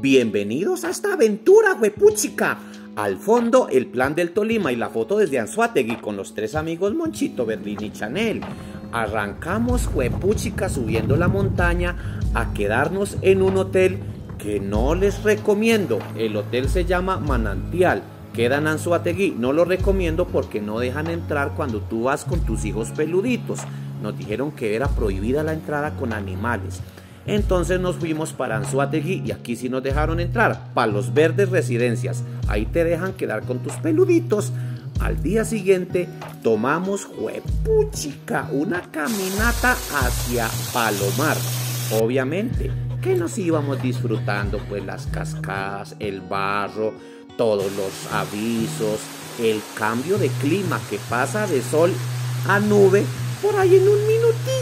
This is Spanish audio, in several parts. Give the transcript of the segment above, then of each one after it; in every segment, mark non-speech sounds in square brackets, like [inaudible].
Bienvenidos a esta aventura, huepuchica. Al fondo, el plan del Tolima y la foto desde Anzuategui con los tres amigos Monchito, Berlín y Chanel. Arrancamos, huepuchica, subiendo la montaña a quedarnos en un hotel que no les recomiendo. El hotel se llama Manantial. Queda en Anzuategui. No lo recomiendo porque no dejan entrar cuando tú vas con tus hijos peluditos. Nos dijeron que era prohibida la entrada con animales. Entonces nos fuimos para Anzuategui y aquí sí nos dejaron entrar. Palos Verdes Residencias. Ahí te dejan quedar con tus peluditos. Al día siguiente tomamos juepuchica, una caminata hacia Palomar. Obviamente que nos íbamos disfrutando pues las cascadas, el barro, todos los avisos, el cambio de clima que pasa de sol a nube por ahí en un minutico.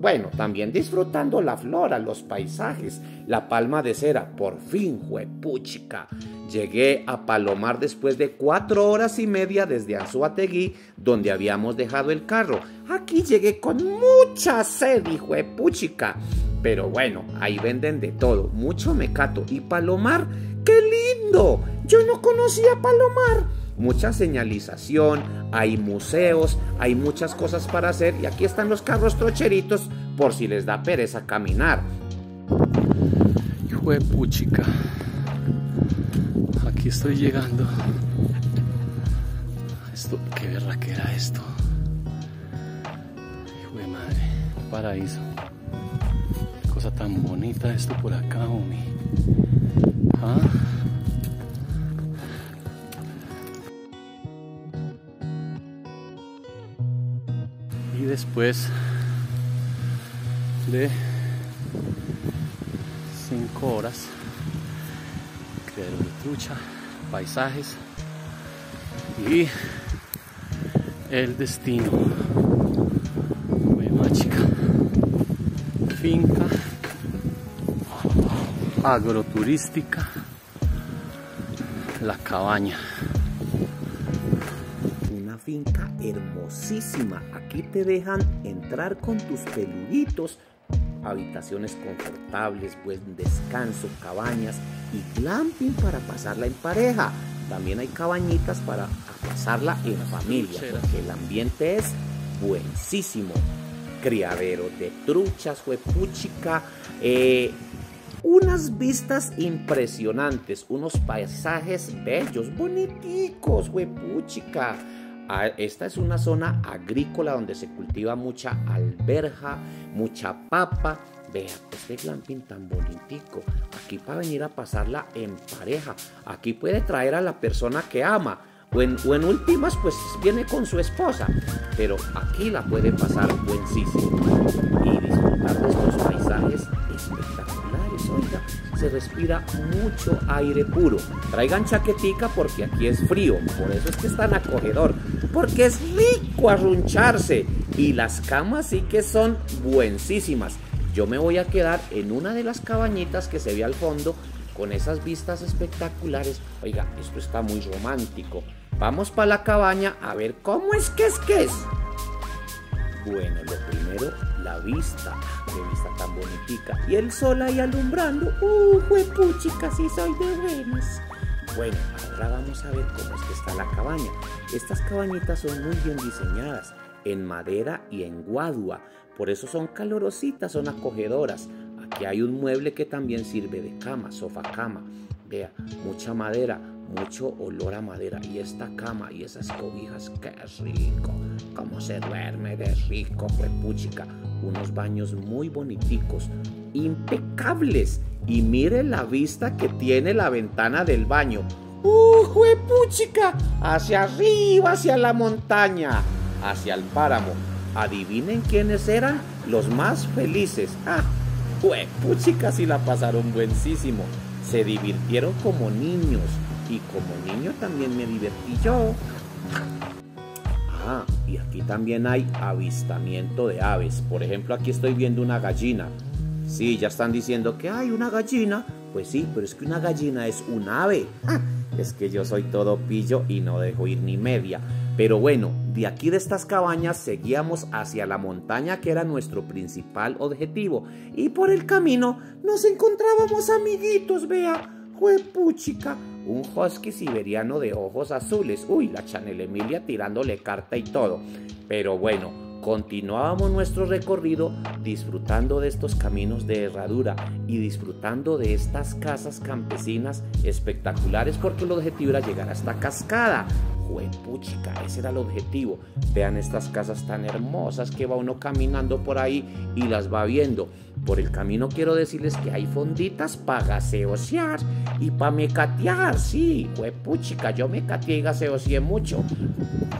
Bueno, también disfrutando la flora, los paisajes, la palma de cera. Por fin, juepuchica. Llegué a Palomar después de cuatro horas y media desde Anzuategui, donde habíamos dejado el carro. Aquí llegué con mucha sed, juepuchica. Pero bueno, ahí venden de todo, mucho mecato. ¿Y Palomar? ¡Qué lindo! Yo no conocía Palomar mucha señalización, hay museos, hay muchas cosas para hacer y aquí están los carros trocheritos por si les da pereza caminar. Hijo de puchica. Aquí estoy llegando. Esto, qué verra que era esto. Hijo de madre, paraíso. cosa tan bonita esto por acá, homie. ¿Ah? Y después de 5 horas criadero de trucha paisajes y el destino chica finca agroturística la cabaña finca hermosísima. Aquí te dejan entrar con tus peluditos. Habitaciones confortables, buen descanso, cabañas y glamping para pasarla en pareja. También hay cabañitas para pasarla en familia, porque el ambiente es buenísimo. Criadero de truchas, huepuchica, eh, unas vistas impresionantes, unos paisajes bellos, boniticos, huepuchica esta es una zona agrícola donde se cultiva mucha alberja, mucha papa. Vea, este glamping tan bonitico. Aquí para venir a pasarla en pareja. Aquí puede traer a la persona que ama. O en, últimas, pues viene con su esposa. Pero aquí la puede pasar buenísimo. Y disfrutar de estos paisajes espectaculares. Se respira mucho aire puro. Traigan chaquetica porque aquí es frío. Por eso es que es tan acogedor porque es rico arruncharse y las camas sí que son buenísimas. Yo me voy a quedar en una de las cabañitas que se ve al fondo con esas vistas espectaculares. Oiga, esto está muy romántico. Vamos para la cabaña a ver cómo es que es que es. Bueno, lo primero, la vista. Qué vista tan bonitica. Y el sol ahí alumbrando. ¡Uh, puchica, sí soy de buenas! Bueno, ahora vamos a ver cómo es que está la cabaña. Estas cabañitas son muy bien diseñadas, en madera y en guadua, por eso son calorositas, son acogedoras. Aquí hay un mueble que también sirve de cama, sofá cama. Vea, mucha madera, mucho olor a madera. Y esta cama y esas cobijas, qué rico. Cómo se duerme de rico, puchica. Unos baños muy boniticos, impecables. Y mire la vista que tiene la ventana del baño. ¡Uh, juepuchica! Hacia arriba, hacia la montaña, hacia el páramo. Adivinen quiénes eran los más felices. ¡Ah! Juepuchica, sí la pasaron buenísimo. Se divirtieron como niños. Y como niño también me divertí yo. Ah, y aquí también hay avistamiento de aves. Por ejemplo, aquí estoy viendo una gallina. Sí, ya están diciendo que hay una gallina. Pues sí, pero es que una gallina es un ave. Ah, es que yo soy todo pillo y no dejo ir ni media. Pero bueno, de aquí de estas cabañas seguíamos hacia la montaña que era nuestro principal objetivo. Y por el camino nos encontrábamos amiguitos, vea, juepuchica, un husky siberiano de ojos azules. Uy, la Chanel Emilia tirándole carta y todo. Pero bueno, Continuábamos nuestro recorrido disfrutando de estos caminos de herradura y disfrutando de estas casas campesinas espectaculares porque el objetivo era llegar a esta cascada. Juepuchica, ese era el objetivo. Vean estas casas tan hermosas que va uno caminando por ahí y las va viendo. Por el camino quiero decirles que hay fonditas para gaseosear y para mecatear. Sí, juepuchica, yo mecateé y gaseoseé mucho.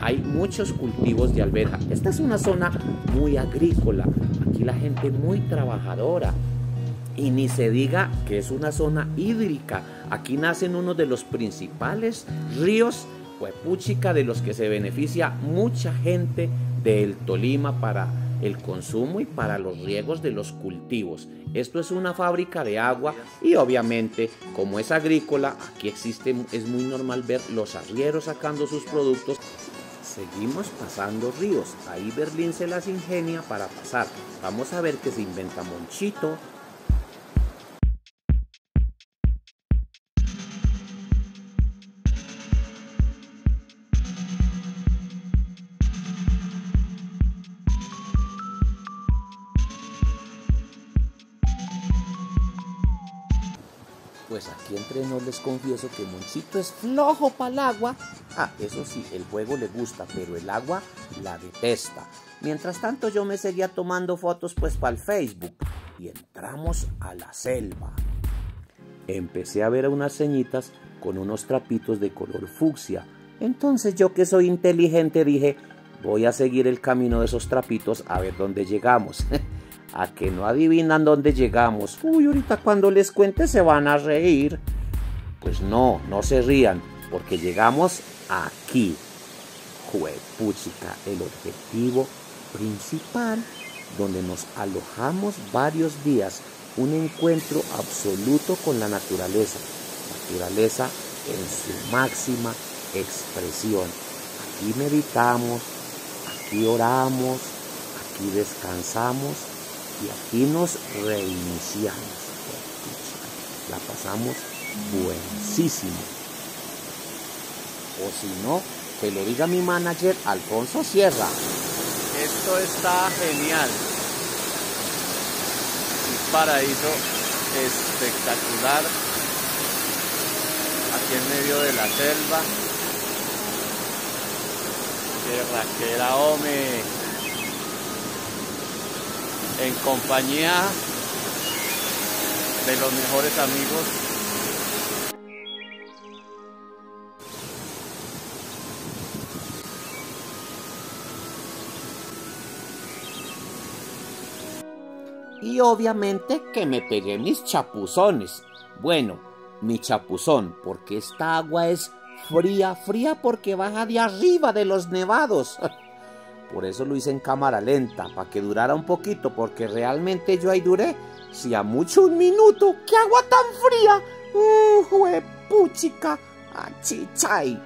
Hay muchos cultivos de alberja. Esta es una zona muy agrícola. Aquí la gente muy trabajadora. Y ni se diga que es una zona hídrica. Aquí nacen uno de los principales ríos Huepuchica de los que se beneficia mucha gente del Tolima para el consumo y para los riegos de los cultivos. Esto es una fábrica de agua y obviamente como es agrícola, aquí existe, es muy normal ver los arrieros sacando sus productos. Seguimos pasando ríos, ahí Berlín se las ingenia para pasar. Vamos a ver qué se inventa Monchito, Pues aquí entre nos les confieso que Monchito es flojo para el agua. Ah, eso sí, el juego le gusta, pero el agua la detesta. Mientras tanto yo me seguía tomando fotos pues para el Facebook y entramos a la selva. Empecé a ver unas ceñitas con unos trapitos de color fucsia. Entonces yo que soy inteligente dije, voy a seguir el camino de esos trapitos a ver dónde llegamos. [laughs] a que no adivinan dónde llegamos. Uy, ahorita cuando les cuente se van a reír. Pues no, no se rían, porque llegamos aquí. Juepuchica, el objetivo principal donde nos alojamos varios días. Un encuentro absoluto con la naturaleza. Naturaleza en su máxima expresión. Aquí meditamos, aquí oramos, aquí descansamos y aquí nos reiniciamos. La pasamos buenísimo. O si no, que lo diga mi manager Alfonso Sierra. Esto está genial. Un paraíso espectacular. Aquí en medio de la selva. Que raquera, hombre en compañía de los mejores amigos. Y obviamente que me pegué mis chapuzones. Bueno, mi chapuzón, porque esta agua es fría, fría porque baja de arriba de los nevados. [laughs] Por eso lo hice en cámara lenta, para que durara un poquito, porque realmente yo ahí duré, si a mucho un minuto, ¡qué agua tan fría! ¡Uh, puchica! ¡Achichay!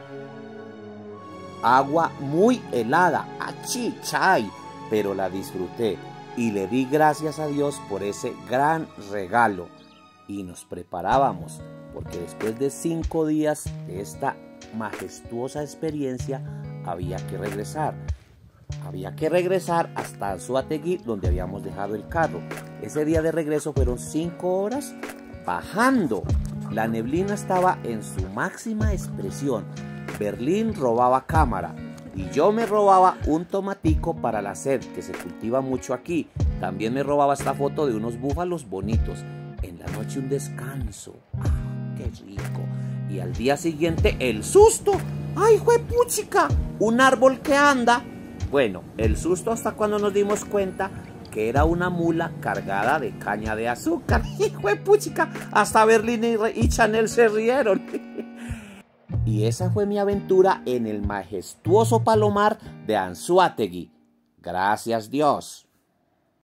Agua muy helada, achichay, pero la disfruté y le di gracias a Dios por ese gran regalo. Y nos preparábamos, porque después de cinco días de esta majestuosa experiencia, había que regresar. Había que regresar hasta Suategui donde habíamos dejado el carro. Ese día de regreso fueron cinco horas bajando. La neblina estaba en su máxima expresión. Berlín robaba cámara y yo me robaba un tomatico para la sed que se cultiva mucho aquí. También me robaba esta foto de unos búfalos bonitos. En la noche un descanso. ¡Ah, qué rico! Y al día siguiente el susto. ¡Ay, juepuchica! Un árbol que anda bueno, el susto hasta cuando nos dimos cuenta que era una mula cargada de caña de azúcar. [laughs] Hijo de puchica, hasta Berlín y Chanel se rieron. [laughs] y esa fue mi aventura en el majestuoso palomar de Anzuategui. Gracias Dios.